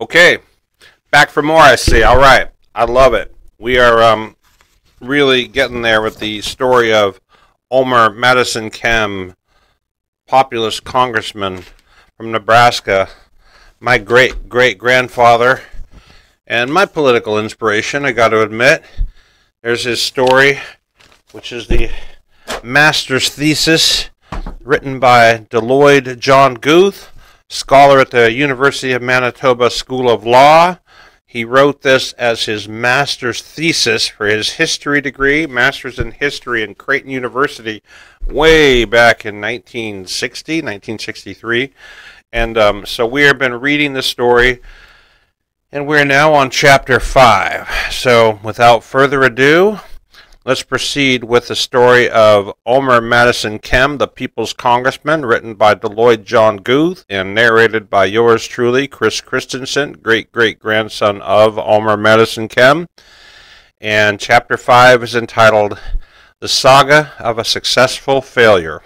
Okay, back for more. I see. All right, I love it. We are um, really getting there with the story of Omer Madison Kem, populist congressman from Nebraska, my great great grandfather, and my political inspiration. I got to admit. There's his story, which is the master's thesis written by DeLloyd John Guth scholar at the University of Manitoba School of Law. He wrote this as his master's thesis for his history degree, master's in history in Creighton University, way back in 1960, 1963. And um, so we have been reading the story, and we're now on chapter 5. So without further ado, Let's proceed with the story of Omer Madison Kem, the People's Congressman, written by DeLloyd John Guth and narrated by yours truly, Chris Christensen, great great grandson of Omer Madison Kem. And chapter 5 is entitled The Saga of a Successful Failure.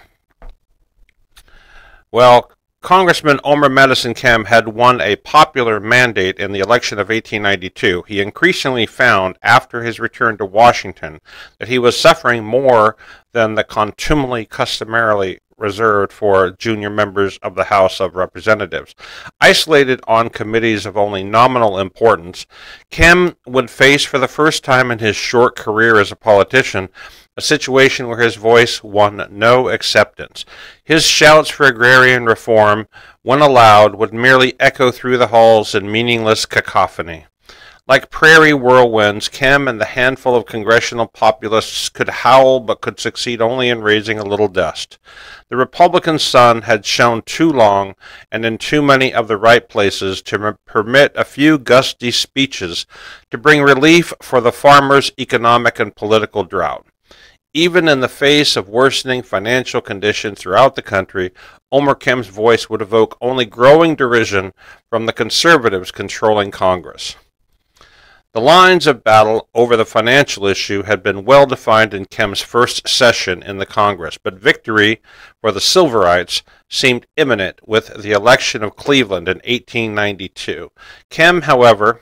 Well, Congressman Omer Madison Kem had won a popular mandate in the election of 1892. He increasingly found, after his return to Washington, that he was suffering more than the contumely customarily reserved for junior members of the House of Representatives. Isolated on committees of only nominal importance, Kem would face for the first time in his short career as a politician a situation where his voice won no acceptance. His shouts for agrarian reform, when allowed, would merely echo through the halls in meaningless cacophony. Like prairie whirlwinds, Kem and the handful of congressional populists could howl but could succeed only in raising a little dust. The Republican sun had shone too long and in too many of the right places to permit a few gusty speeches to bring relief for the farmers' economic and political drought. Even in the face of worsening financial conditions throughout the country, Omer Kem's voice would evoke only growing derision from the conservatives controlling Congress. The lines of battle over the financial issue had been well defined in Kem's first session in the Congress, but victory for the Silverites seemed imminent with the election of Cleveland in 1892. Kem, however,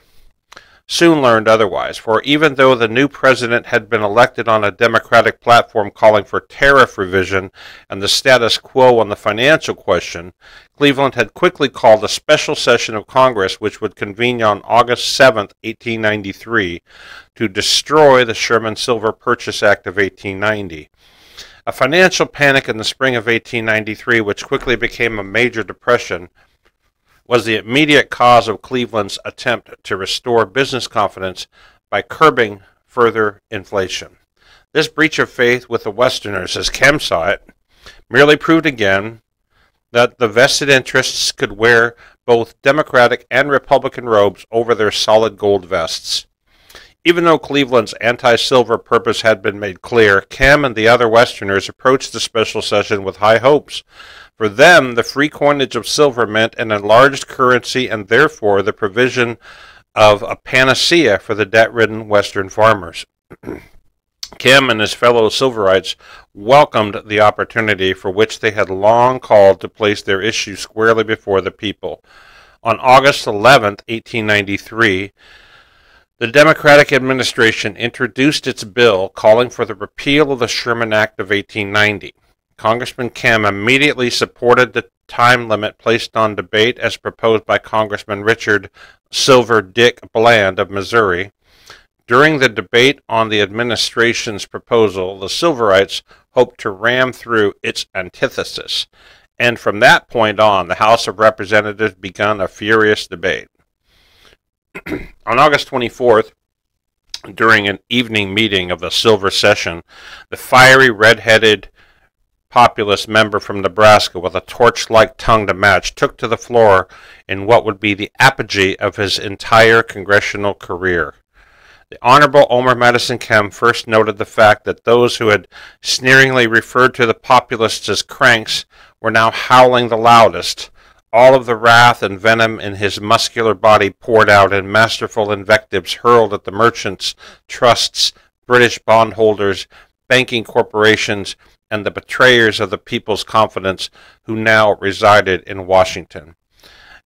soon learned otherwise, for even though the new president had been elected on a Democratic platform calling for tariff revision and the status quo on the financial question, Cleveland had quickly called a special session of Congress which would convene on August 7, 1893, to destroy the Sherman Silver Purchase Act of 1890. A financial panic in the spring of 1893, which quickly became a major depression, was the immediate cause of Cleveland's attempt to restore business confidence by curbing further inflation. This breach of faith with the Westerners, as Kem saw it, merely proved again that the vested interests could wear both Democratic and Republican robes over their solid gold vests. Even though Cleveland's anti silver purpose had been made clear, Kem and the other Westerners approached the special session with high hopes. For them, the free coinage of silver meant an enlarged currency and therefore the provision of a panacea for the debt ridden Western farmers. Kem and his fellow Silverites welcomed the opportunity for which they had long called to place their issue squarely before the people. On August 11, 1893, the Democratic administration introduced its bill calling for the repeal of the Sherman Act of 1890. Congressman Kem immediately supported the time limit placed on debate as proposed by Congressman Richard Silver Dick Bland of Missouri. During the debate on the administration's proposal, the Silverites hoped to ram through its antithesis, and from that point on, the House of Representatives began a furious debate. On August 24th, during an evening meeting of the Silver Session, the fiery red-headed populist member from Nebraska with a torch-like tongue to match took to the floor in what would be the apogee of his entire congressional career. The Honorable Omer Madison Kem first noted the fact that those who had sneeringly referred to the populists as cranks were now howling the loudest. All of the wrath and venom in his muscular body poured out in masterful invectives hurled at the merchants, trusts, British bondholders, banking corporations, and the betrayers of the people's confidence who now resided in Washington.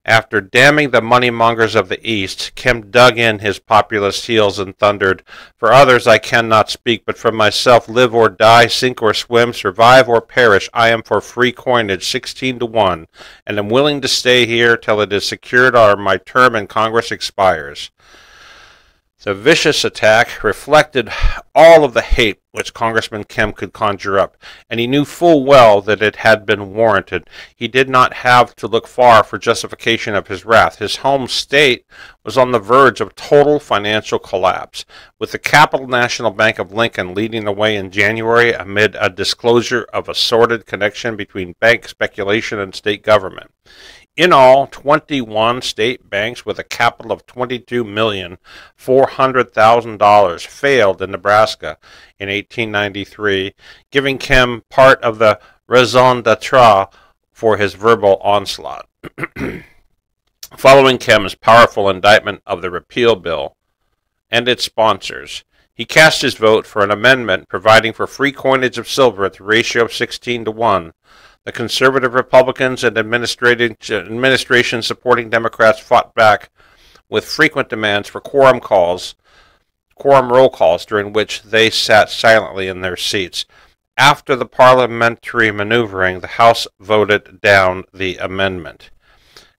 After damning the moneymongers of the East, Kem dug in his populist heels and thundered, For others I cannot speak, but for myself live or die, sink or swim, survive or perish, I am for free coinage, sixteen to one, and am willing to stay here till it is secured or my term in Congress expires. The vicious attack reflected all of the hate which Congressman Kem could conjure up, and he knew full well that it had been warranted. He did not have to look far for justification of his wrath. His home state was on the verge of total financial collapse, with the Capital National Bank of Lincoln leading the way in January amid a disclosure of a sordid connection between bank speculation and state government. In all, 21 state banks with a capital of $22,400,000 failed in Nebraska in 1893, giving Kem part of the raison d'etre for his verbal onslaught. Following Kem's powerful indictment of the repeal bill and its sponsors, he cast his vote for an amendment providing for free coinage of silver at the ratio of 16 to 1 the conservative Republicans and administration supporting Democrats fought back with frequent demands for quorum calls, quorum roll calls, during which they sat silently in their seats. After the parliamentary maneuvering, the House voted down the amendment.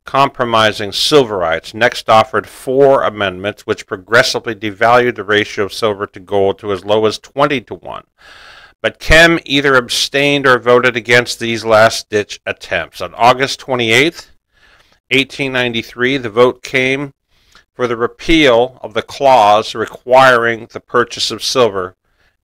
Compromising Silverites next offered four amendments which progressively devalued the ratio of silver to gold to as low as 20 to 1. But Kem either abstained or voted against these last ditch attempts. On August 28, 1893, the vote came for the repeal of the clause requiring the purchase of silver,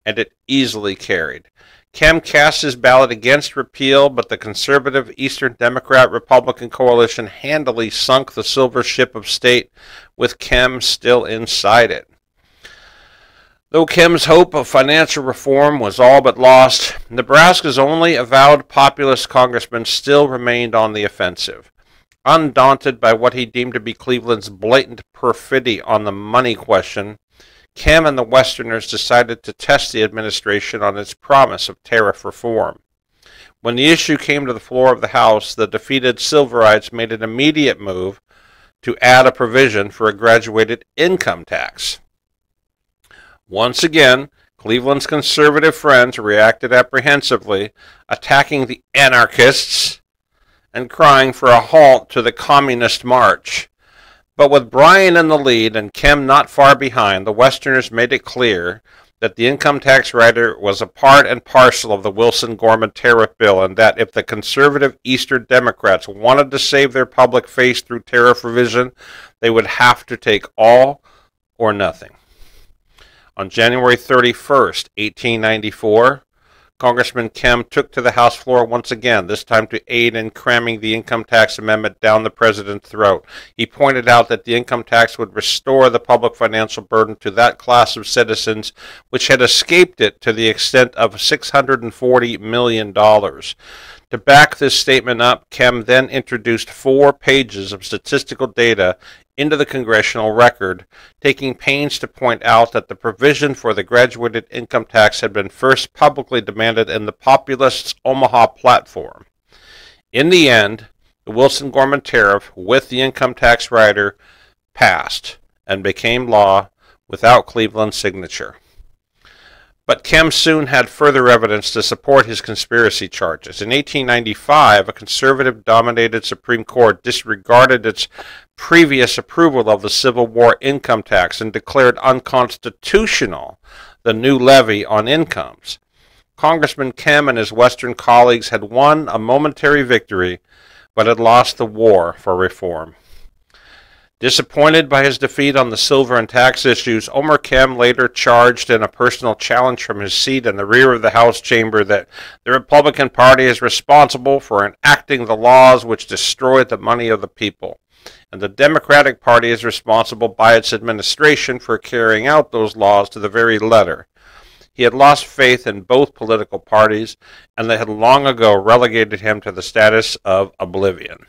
and it easily carried. Kem cast his ballot against repeal, but the conservative Eastern Democrat Republican coalition handily sunk the silver ship of state, with Kem still inside it. Though Kem's hope of financial reform was all but lost, Nebraska's only avowed populist congressman still remained on the offensive. Undaunted by what he deemed to be Cleveland's blatant perfidy on the money question, Kem and the Westerners decided to test the administration on its promise of tariff reform. When the issue came to the floor of the House, the defeated Silverites made an immediate move to add a provision for a graduated income tax. Once again, Cleveland's conservative friends reacted apprehensively, attacking the anarchists and crying for a halt to the communist march. But with Bryan in the lead and Kem not far behind, the Westerners made it clear that the income tax rider was a part and parcel of the Wilson Gorman tariff bill, and that if the conservative Eastern Democrats wanted to save their public face through tariff revision, they would have to take all or nothing. On January 31, 1894, Congressman Kem took to the House floor once again, this time to aid in cramming the income tax amendment down the president's throat. He pointed out that the income tax would restore the public financial burden to that class of citizens which had escaped it to the extent of $640 million. To back this statement up, Kem then introduced four pages of statistical data into the congressional record, taking pains to point out that the provision for the graduated income tax had been first publicly demanded in the populists' Omaha platform. In the end, the Wilson Gorman tariff with the income tax rider passed and became law without Cleveland's signature. But Kem soon had further evidence to support his conspiracy charges. In 1895, a conservative dominated Supreme Court disregarded its previous approval of the Civil War income tax and declared unconstitutional the new levy on incomes. Congressman Kem and his Western colleagues had won a momentary victory, but had lost the war for reform. Disappointed by his defeat on the silver and tax issues, Omer Kem later charged in a personal challenge from his seat in the rear of the House chamber that the Republican Party is responsible for enacting the laws which destroyed the money of the people, and the Democratic Party is responsible by its administration for carrying out those laws to the very letter. He had lost faith in both political parties, and they had long ago relegated him to the status of oblivion.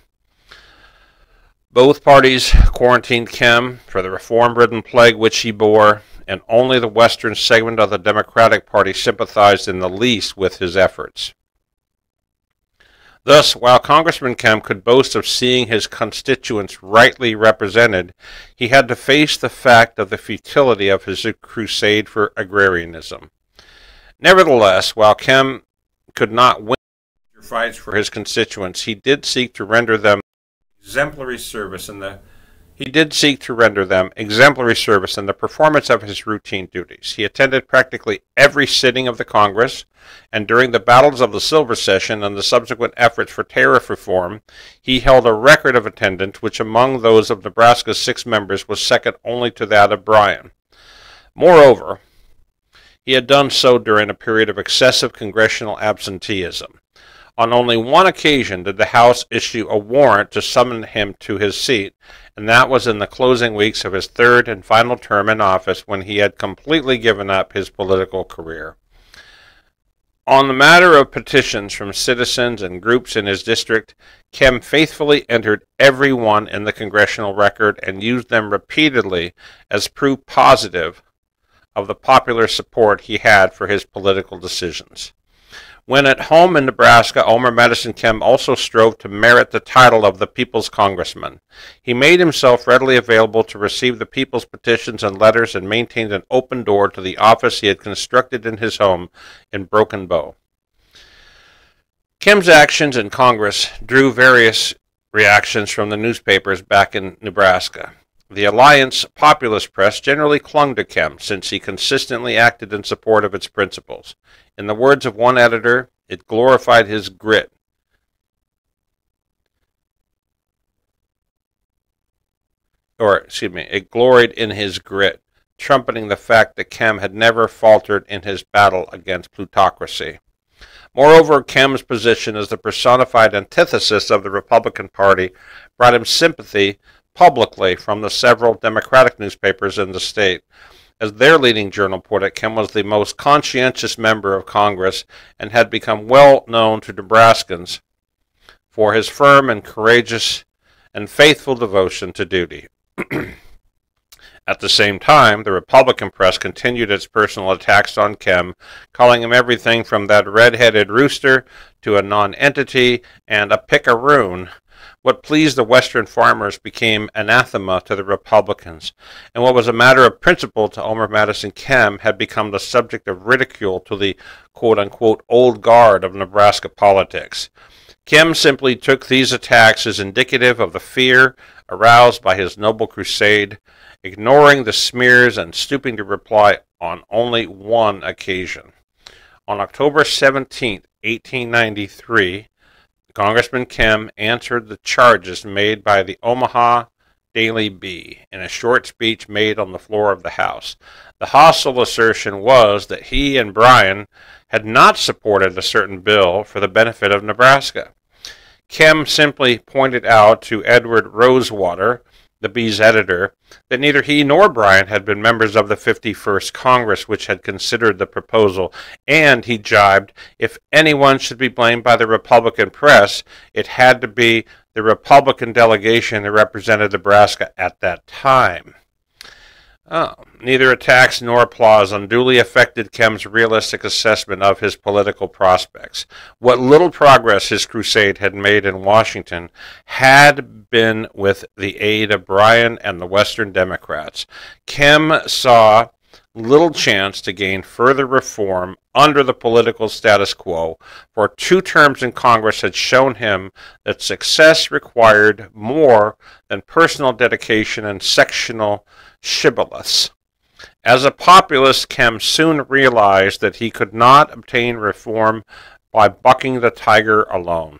Both parties quarantined Kem for the reform ridden plague which he bore, and only the western segment of the Democratic Party sympathized in the least with his efforts. Thus, while Congressman Kem could boast of seeing his constituents rightly represented, he had to face the fact of the futility of his crusade for agrarianism. Nevertheless, while Kem could not win fights for his constituents, he did seek to render them exemplary service in the he did seek to render them exemplary service in the performance of his routine duties. He attended practically every sitting of the Congress, and during the battles of the Silver Session and the subsequent efforts for tariff reform, he held a record of attendance which among those of Nebraska's six members was second only to that of Bryan. Moreover, he had done so during a period of excessive congressional absenteeism. On only one occasion did the House issue a warrant to summon him to his seat, and that was in the closing weeks of his third and final term in office when he had completely given up his political career. On the matter of petitions from citizens and groups in his district, Kem faithfully entered every one in the congressional record and used them repeatedly as proof positive of the popular support he had for his political decisions. When at home in Nebraska, Omer Madison Kem also strove to merit the title of the People's Congressman. He made himself readily available to receive the people's petitions and letters and maintained an open door to the office he had constructed in his home in Broken Bow. Kem's actions in Congress drew various reactions from the newspapers back in Nebraska. The Alliance Populist Press generally clung to Kem since he consistently acted in support of its principles. In the words of one editor, it glorified his grit. Or, excuse me, it gloried in his grit, trumpeting the fact that Kem had never faltered in his battle against plutocracy. Moreover, Kem's position as the personified antithesis of the Republican Party brought him sympathy publicly from the several Democratic newspapers in the state. As their leading journal put it, Kem was the most conscientious member of Congress and had become well known to Nebraskans for his firm and courageous and faithful devotion to duty. At the same time, the Republican press continued its personal attacks on Kem, calling him everything from that red-headed rooster to a nonentity and a picaroon what pleased the Western farmers became anathema to the Republicans, and what was a matter of principle to Omer Madison Kem had become the subject of ridicule to the quote unquote old guard of Nebraska politics. Kem simply took these attacks as indicative of the fear aroused by his noble crusade, ignoring the smears and stooping to reply on only one occasion. On October 17, 1893, Congressman Kem answered the charges made by the Omaha Daily Bee in a short speech made on the floor of the House. The hostile assertion was that he and Bryan had not supported a certain bill for the benefit of Nebraska. Kem simply pointed out to Edward Rosewater the Bee's editor, that neither he nor Bryan had been members of the 51st Congress, which had considered the proposal, and he jibed, if anyone should be blamed by the Republican press, it had to be the Republican delegation that represented Nebraska at that time. Oh, neither attacks nor applause unduly affected Kem's realistic assessment of his political prospects. What little progress his crusade had made in Washington had been with the aid of Bryan and the Western Democrats. Kem saw little chance to gain further reform under the political status quo, for two terms in Congress had shown him that success required more than personal dedication and sectional shibboleths. As a populist, Kem soon realized that he could not obtain reform by bucking the tiger alone.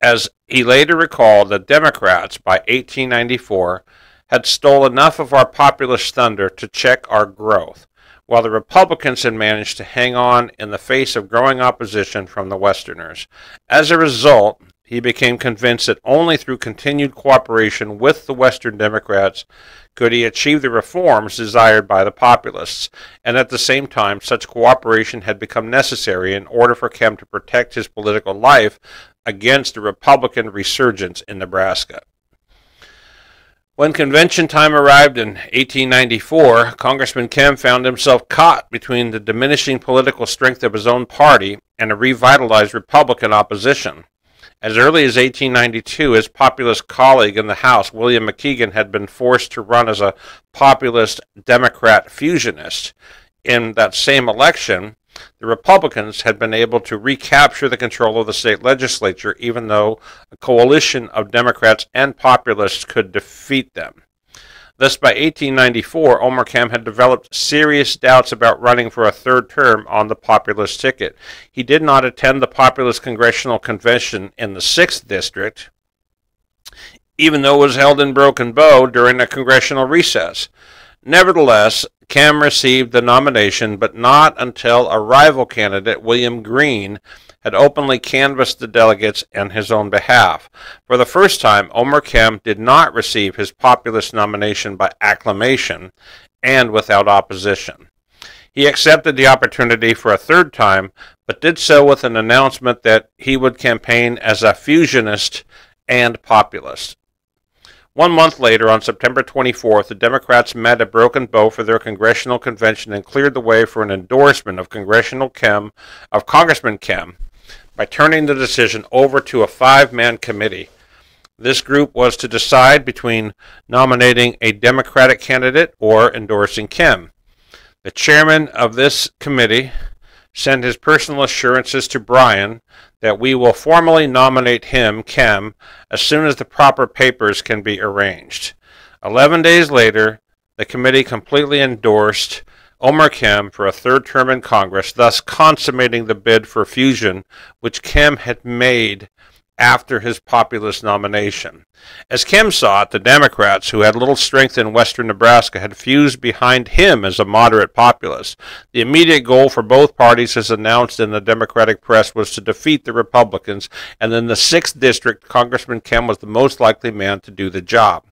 As he later recalled, the Democrats, by 1894, had stole enough of our populist thunder to check our growth, while the Republicans had managed to hang on in the face of growing opposition from the Westerners. As a result, he became convinced that only through continued cooperation with the Western Democrats could he achieve the reforms desired by the populists, and at the same time such cooperation had become necessary in order for Kem to protect his political life against a Republican resurgence in Nebraska. When convention time arrived in 1894, Congressman Kem found himself caught between the diminishing political strength of his own party and a revitalized Republican opposition. As early as 1892, his populist colleague in the House, William McKeighan, had been forced to run as a populist Democrat fusionist. In that same election, the Republicans had been able to recapture the control of the state legislature, even though a coalition of Democrats and populists could defeat them. Thus, by 1894, Omer Kem had developed serious doubts about running for a third term on the populist ticket. He did not attend the populist congressional convention in the 6th District, even though it was held in Broken Bow during a congressional recess. Nevertheless, Kem received the nomination, but not until a rival candidate, William Green, had openly canvassed the delegates on his own behalf. For the first time, Omer Kem did not receive his populist nomination by acclamation and without opposition. He accepted the opportunity for a third time, but did so with an announcement that he would campaign as a fusionist and populist. One month later, on September 24th, the Democrats met at Broken Bow for their congressional convention and cleared the way for an endorsement of Congressional Kem, of Congressman Kem, by turning the decision over to a five man committee. This group was to decide between nominating a Democratic candidate or endorsing Kem. The chairman of this committee sent his personal assurances to Bryan that we will formally nominate him, Kem, as soon as the proper papers can be arranged. Eleven days later, the committee completely endorsed Omer Kem for a third term in Congress, thus consummating the bid for fusion which Kem had made after his populist nomination. As Kem saw it, the Democrats, who had little strength in western Nebraska, had fused behind him as a moderate populist. The immediate goal for both parties, as announced in the Democratic press, was to defeat the Republicans, and in the 6th District, Congressman Kem was the most likely man to do the job.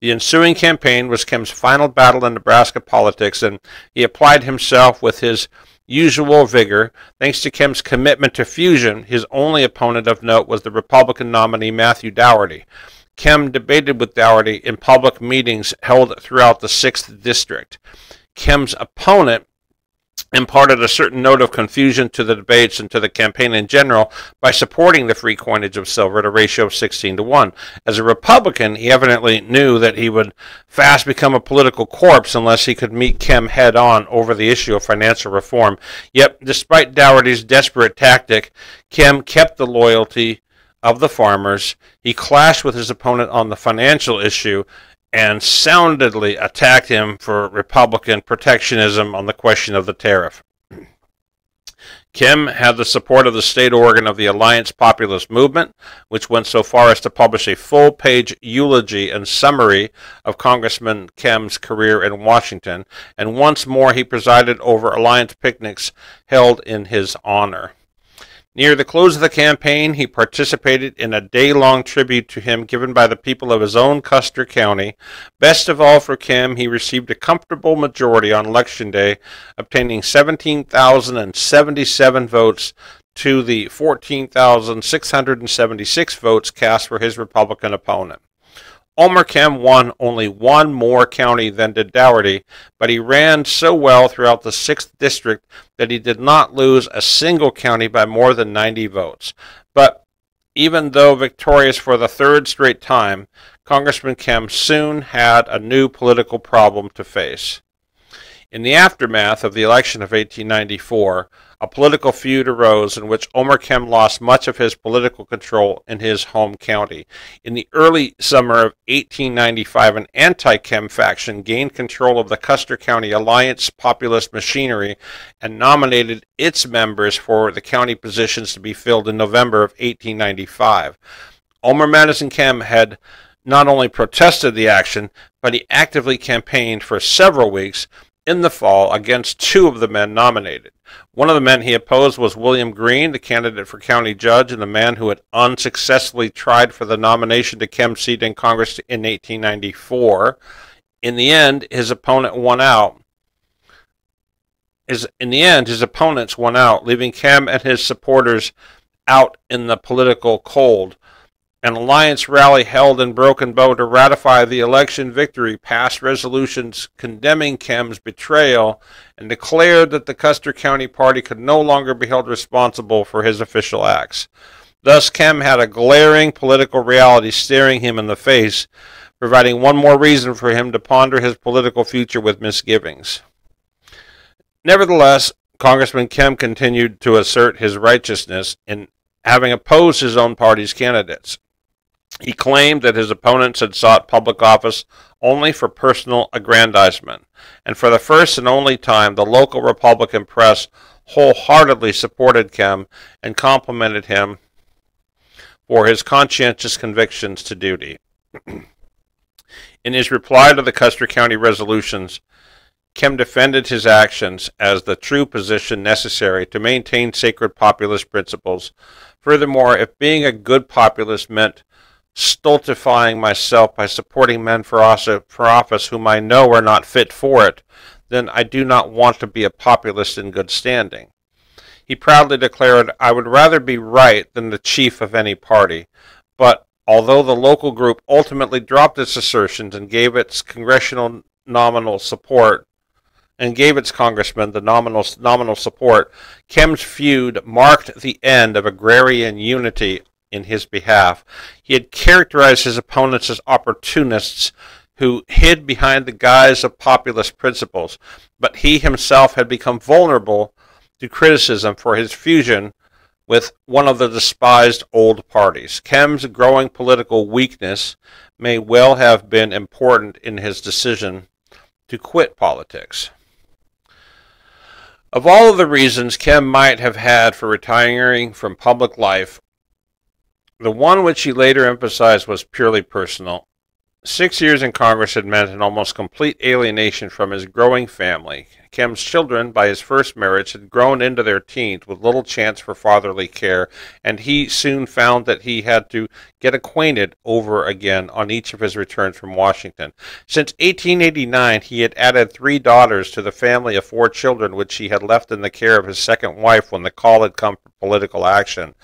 The ensuing campaign was Kem's final battle in Nebraska politics, and he applied himself with his usual vigor. Thanks to Kem's commitment to fusion, his only opponent of note was the Republican nominee Matthew Dougherty. Kem debated with Dougherty in public meetings held throughout the 6th District. Kem's opponent imparted a certain note of confusion to the debates and to the campaign in general by supporting the free coinage of silver at a ratio of 16 to 1. As a Republican, he evidently knew that he would fast become a political corpse unless he could meet Kem head on over the issue of financial reform. Yet, despite Dougherty's desperate tactic, Kem kept the loyalty of the farmers. He clashed with his opponent on the financial issue and soundedly attacked him for Republican protectionism on the question of the tariff. Kem had the support of the state organ of the Alliance Populist Movement, which went so far as to publish a full page eulogy and summary of Congressman Kem's career in Washington, and once more he presided over Alliance picnics held in his honor. Near the close of the campaign, he participated in a day long tribute to him given by the people of his own Custer County. Best of all for Kem, he received a comfortable majority on Election Day, obtaining 17,077 votes to the 14,676 votes cast for his Republican opponent. Omer Kem won only one more county than did Dougherty, but he ran so well throughout the 6th District that he did not lose a single county by more than 90 votes. But even though victorious for the third straight time, Congressman Kem soon had a new political problem to face. In the aftermath of the election of 1894, a political feud arose in which Omer Kem lost much of his political control in his home county. In the early summer of 1895, an anti-Kem faction gained control of the Custer County Alliance populist machinery and nominated its members for the county positions to be filled in November of 1895. Omar Madison Kem had not only protested the action, but he actively campaigned for several weeks in the fall against two of the men nominated. One of the men he opposed was William Green, the candidate for county judge and the man who had unsuccessfully tried for the nomination to Kem seat in Congress in 1894. In the end, his opponent won out. His, in the end, his opponents won out, leaving Kem and his supporters out in the political cold. An alliance rally held in Broken Bow to ratify the election victory passed resolutions condemning Kem's betrayal and declared that the Custer County Party could no longer be held responsible for his official acts. Thus, Kem had a glaring political reality staring him in the face, providing one more reason for him to ponder his political future with misgivings. Nevertheless, Congressman Kem continued to assert his righteousness in having opposed his own party's candidates. He claimed that his opponents had sought public office only for personal aggrandizement, and for the first and only time, the local Republican press wholeheartedly supported Kem and complimented him for his conscientious convictions to duty. In his reply to the Custer County resolutions, Kem defended his actions as the true position necessary to maintain sacred populist principles. Furthermore, if being a good populist meant stultifying myself by supporting men for office whom I know are not fit for it, then I do not want to be a populist in good standing. He proudly declared, I would rather be right than the chief of any party. But although the local group ultimately dropped its assertions and gave its congressional nominal support, and gave its congressmen the nominal, nominal support, Kem's feud marked the end of agrarian unity in his behalf. He had characterized his opponents as opportunists who hid behind the guise of populist principles, but he himself had become vulnerable to criticism for his fusion with one of the despised old parties. Kem's growing political weakness may well have been important in his decision to quit politics. Of all of the reasons Kem might have had for retiring from public life, the one which he later emphasized was purely personal. Six years in Congress had meant an almost complete alienation from his growing family. Kem's children, by his first marriage, had grown into their teens with little chance for fatherly care, and he soon found that he had to get acquainted over again on each of his returns from Washington. Since 1889, he had added three daughters to the family of four children which he had left in the care of his second wife when the call had come for political action.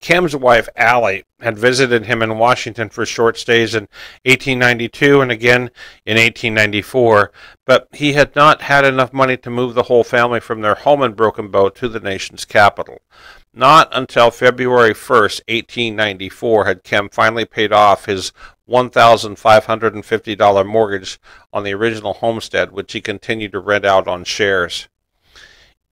Kem's wife, Allie, had visited him in Washington for short stays in 1892 and again in 1894, but he had not had enough money to move the whole family from their home in Broken Bow to the nation's capital. Not until February 1st, 1894, had Kem finally paid off his $1,550 mortgage on the original homestead, which he continued to rent out on shares.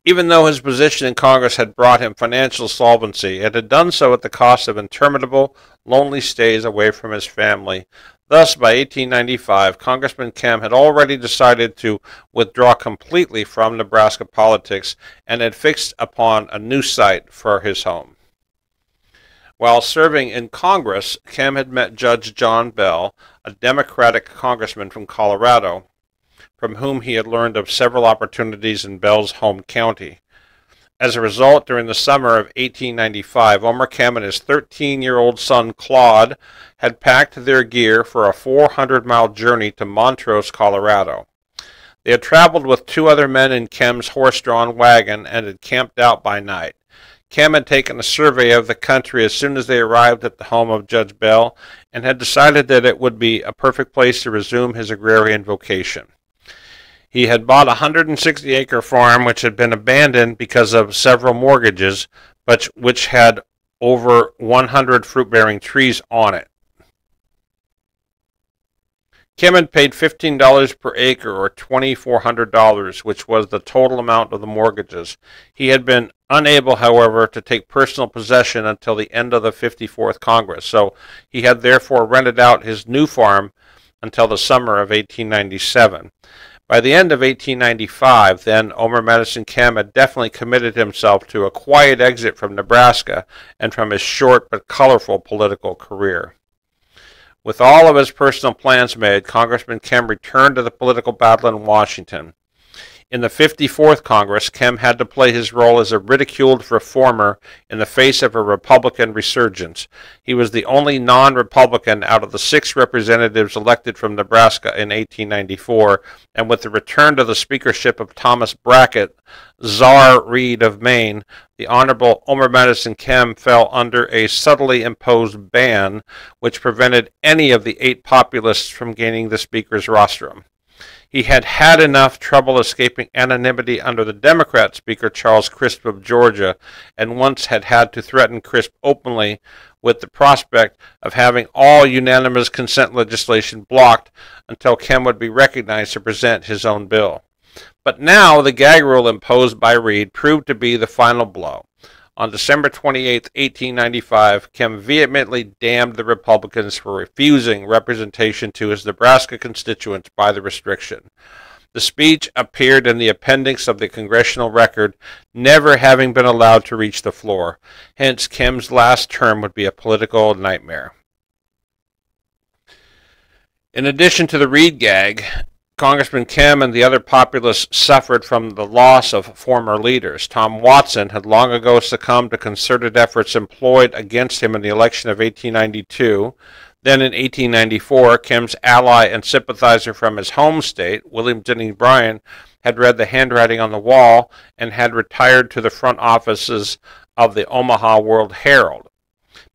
Even though his position in Congress had brought him financial solvency, it had done so at the cost of interminable, lonely stays away from his family. Thus, by 1895, Congressman Kem had already decided to withdraw completely from Nebraska politics and had fixed upon a new site for his home. While serving in Congress, Kem had met Judge John Bell, a Democratic congressman from Colorado, from whom he had learned of several opportunities in Bell's home county. As a result, during the summer of 1895, Omer Kem and his 13-year-old son Claude had packed their gear for a 400-mile journey to Montrose, Colorado. They had traveled with two other men in Kem's horse-drawn wagon and had camped out by night. Kem had taken a survey of the country as soon as they arrived at the home of Judge Bell and had decided that it would be a perfect place to resume his agrarian vocation. He had bought a 160 acre farm which had been abandoned because of several mortgages, but which had over 100 fruit bearing trees on it. Had paid $15 per acre or $2,400, which was the total amount of the mortgages. He had been unable, however, to take personal possession until the end of the 54th Congress, so he had therefore rented out his new farm until the summer of 1897. By the end of 1895, then, Omer Madison Kem had definitely committed himself to a quiet exit from Nebraska and from his short but colorful political career. With all of his personal plans made, Congressman Kem returned to the political battle in Washington. In the 54th Congress, Kem had to play his role as a ridiculed reformer in the face of a Republican resurgence. He was the only non Republican out of the six representatives elected from Nebraska in 1894, and with the return to the speakership of Thomas Brackett, Czar Reed of Maine, the Honorable Omer Madison Kem fell under a subtly imposed ban which prevented any of the eight populists from gaining the Speaker's rostrum. He had had enough trouble escaping anonymity under the Democrat Speaker Charles Crisp of Georgia, and once had had to threaten Crisp openly with the prospect of having all unanimous consent legislation blocked until Kem would be recognized to present his own bill. But now the gag rule imposed by Reed proved to be the final blow. On December 28, 1895, Kem vehemently damned the Republicans for refusing representation to his Nebraska constituents by the restriction. The speech appeared in the appendix of the congressional record, never having been allowed to reach the floor. Hence, Kem's last term would be a political nightmare. In addition to the Reed gag, Congressman Kem and the other populists suffered from the loss of former leaders. Tom Watson had long ago succumbed to concerted efforts employed against him in the election of 1892. Then in 1894, Kem's ally and sympathizer from his home state, William Jennings Bryan, had read the handwriting on the wall and had retired to the front offices of the Omaha World Herald.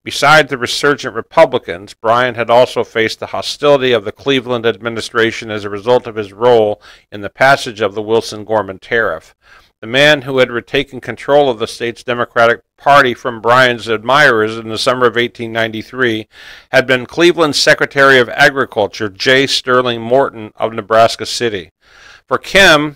Besides the resurgent Republicans, Bryan had also faced the hostility of the Cleveland administration as a result of his role in the passage of the Wilson Gorman tariff. The man who had retaken control of the state's Democratic Party from Bryan's admirers in the summer of 1893 had been Cleveland's Secretary of Agriculture, J. Sterling Morton of Nebraska City. For Kem,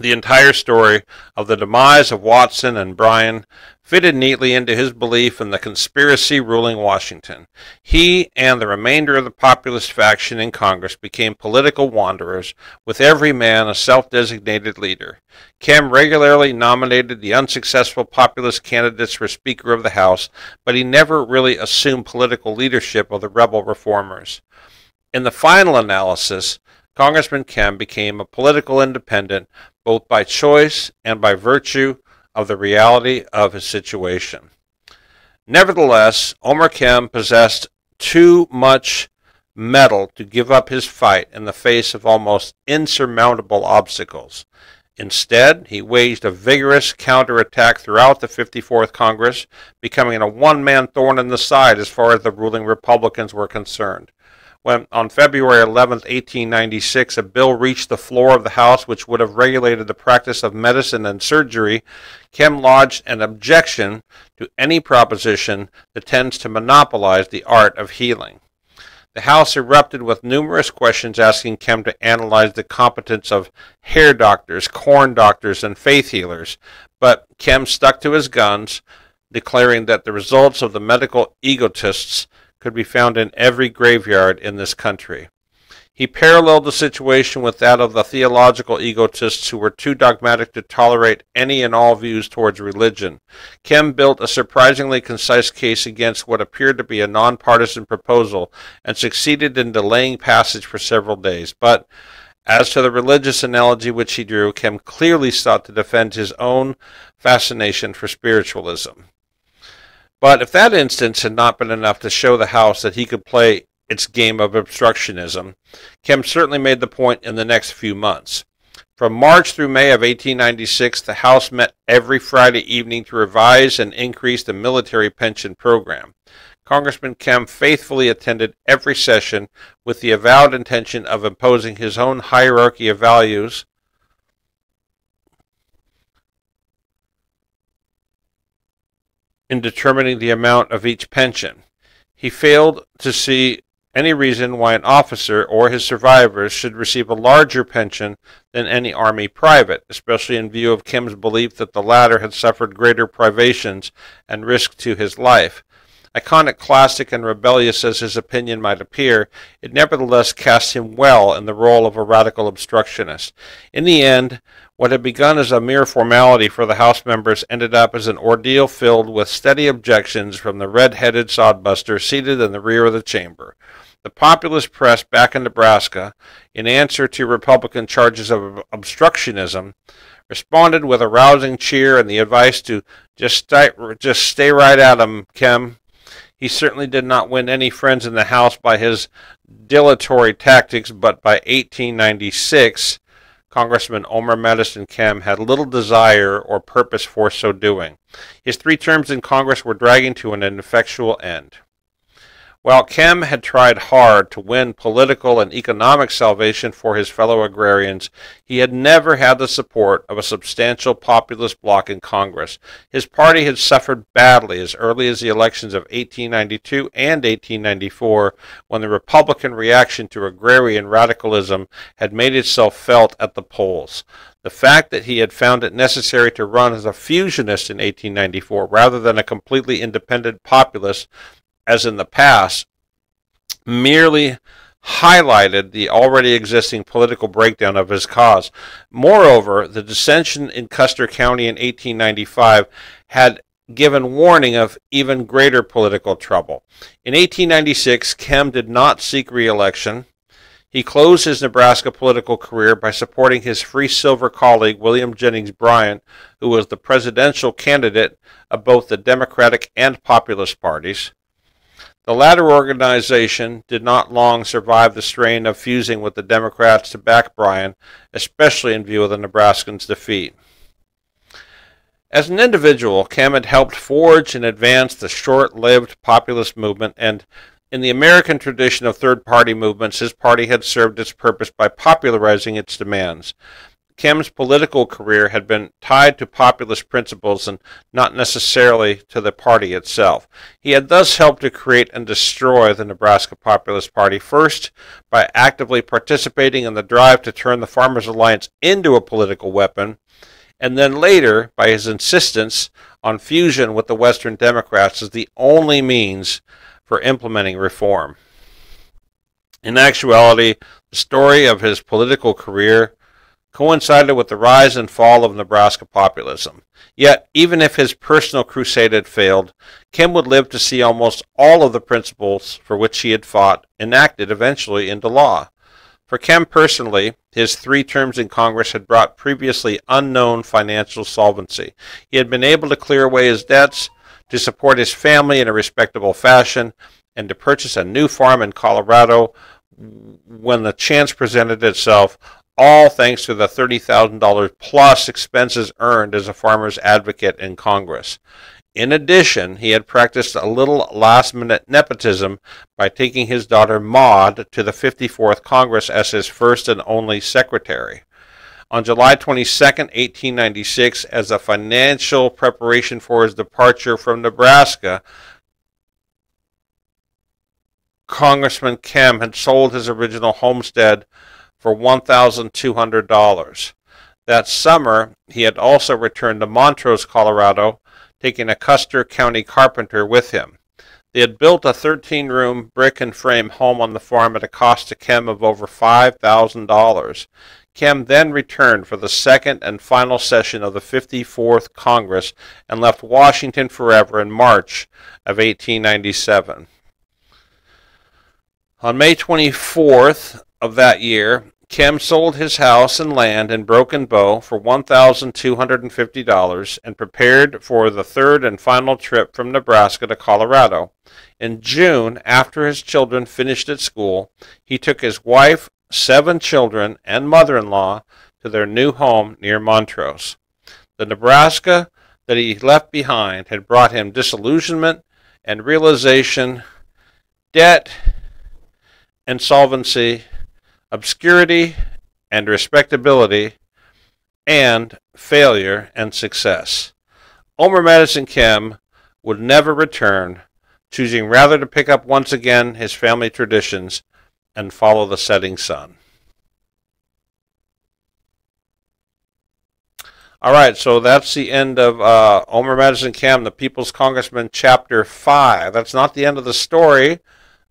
the entire story of the demise of Watson and Bryan fitted neatly into his belief in the conspiracy ruling Washington. He and the remainder of the populist faction in Congress became political wanderers, with every man a self designated leader. Kem regularly nominated the unsuccessful populist candidates for Speaker of the House, but he never really assumed political leadership of the rebel reformers. In the final analysis, Congressman Kem became a political independent both by choice and by virtue of the reality of his situation. Nevertheless, Omer Kem possessed too much mettle to give up his fight in the face of almost insurmountable obstacles. Instead, he waged a vigorous counterattack throughout the 54th Congress, becoming a one man thorn in the side as far as the ruling Republicans were concerned when on February 11, 1896, a bill reached the floor of the House which would have regulated the practice of medicine and surgery, Kem lodged an objection to any proposition that tends to monopolize the art of healing. The House erupted with numerous questions asking Kem to analyze the competence of hair doctors, corn doctors, and faith healers, but Kem stuck to his guns, declaring that the results of the medical egotists could be found in every graveyard in this country. He paralleled the situation with that of the theological egotists who were too dogmatic to tolerate any and all views towards religion. Kem built a surprisingly concise case against what appeared to be a nonpartisan proposal and succeeded in delaying passage for several days. But as to the religious analogy which he drew, Kem clearly sought to defend his own fascination for spiritualism. But if that instance had not been enough to show the House that he could play its game of obstructionism, Kem certainly made the point in the next few months. From March through May of 1896, the House met every Friday evening to revise and increase the military pension program. Congressman Kem faithfully attended every session with the avowed intention of imposing his own hierarchy of values in determining the amount of each pension. He failed to see any reason why an officer or his survivors should receive a larger pension than any Army private, especially in view of Kem's belief that the latter had suffered greater privations and risk to his life. Iconoclastic and rebellious as his opinion might appear, it nevertheless cast him well in the role of a radical obstructionist. In the end, what had begun as a mere formality for the House members ended up as an ordeal filled with steady objections from the red-headed sodbuster seated in the rear of the chamber. The populist press back in Nebraska, in answer to Republican charges of obstructionism, responded with a rousing cheer and the advice to just stay, just stay right at him, Kem. He certainly did not win any friends in the House by his dilatory tactics, but by 1896, Congressman Omer Madison Kem had little desire or purpose for so doing. His three terms in Congress were dragging to an ineffectual end. While Kem had tried hard to win political and economic salvation for his fellow agrarians, he had never had the support of a substantial populist bloc in Congress. His party had suffered badly as early as the elections of 1892 and 1894, when the Republican reaction to agrarian radicalism had made itself felt at the polls. The fact that he had found it necessary to run as a fusionist in 1894 rather than a completely independent populist as in the past, merely highlighted the already existing political breakdown of his cause. Moreover, the dissension in Custer County in 1895 had given warning of even greater political trouble. In 1896, Kem did not seek re-election. He closed his Nebraska political career by supporting his Free Silver colleague William Jennings Bryan, who was the presidential candidate of both the Democratic and Populist parties. The latter organization did not long survive the strain of fusing with the Democrats to back Bryan, especially in view of the Nebraskans' defeat. As an individual, Kem helped forge and advance the short lived populist movement, and in the American tradition of third party movements, his party had served its purpose by popularizing its demands. Kem's political career had been tied to populist principles and not necessarily to the party itself. He had thus helped to create and destroy the Nebraska Populist Party, first by actively participating in the drive to turn the Farmers Alliance into a political weapon, and then later by his insistence on fusion with the Western Democrats as the only means for implementing reform. In actuality, the story of his political career coincided with the rise and fall of Nebraska populism. Yet, even if his personal crusade had failed, Kem would live to see almost all of the principles for which he had fought enacted eventually into law. For Kem personally, his three terms in Congress had brought previously unknown financial solvency. He had been able to clear away his debts, to support his family in a respectable fashion, and to purchase a new farm in Colorado when the chance presented itself, all thanks to the $30,000 plus expenses earned as a farmer's advocate in Congress. In addition, he had practiced a little last minute nepotism by taking his daughter Maud to the 54th Congress as his first and only secretary. On July 22, 1896, as a financial preparation for his departure from Nebraska, Congressman Kem had sold his original homestead for $1,200. That summer, he had also returned to Montrose, Colorado, taking a Custer County carpenter with him. They had built a 13 room brick and frame home on the farm at a cost to Kem of over $5,000. Kem then returned for the second and final session of the 54th Congress and left Washington forever in March of 1897. On May 24th of that year, Kem sold his house and land in Broken Bow for $1,250 and prepared for the third and final trip from Nebraska to Colorado. In June, after his children finished at school, he took his wife, seven children, and mother in law to their new home near Montrose. The Nebraska that he left behind had brought him disillusionment and realization, debt, insolvency, obscurity and respectability, and failure and success. Omer Madison Kem would never return, choosing rather to pick up once again his family traditions and follow the setting sun. All right, so that's the end of uh, Omer Madison Kem, the People's Congressman, Chapter 5. That's not the end of the story.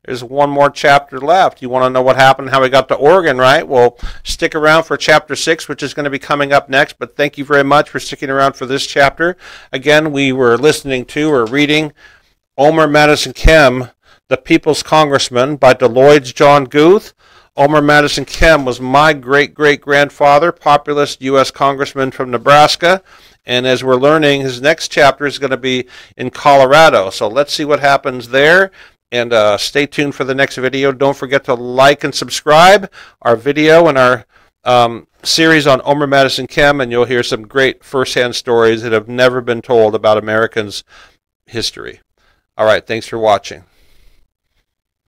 There's one more chapter left. You want to know what happened, how we got to Oregon, right? Well, stick around for chapter six, which is going to be coming up next. But thank you very much for sticking around for this chapter. Again, we were listening to or reading Omer Madison Kem, The People's Congressman by DeLloyd's John Guth. Omer Madison Kem was my great great grandfather, populist U.S. Congressman from Nebraska. And as we're learning, his next chapter is going to be in Colorado. So let's see what happens there. And uh, stay tuned for the next video. Don't forget to like and subscribe our video and our um, series on Omer Madison Kem, and you'll hear some great firsthand stories that have never been told about Americans' history. All right, thanks for watching.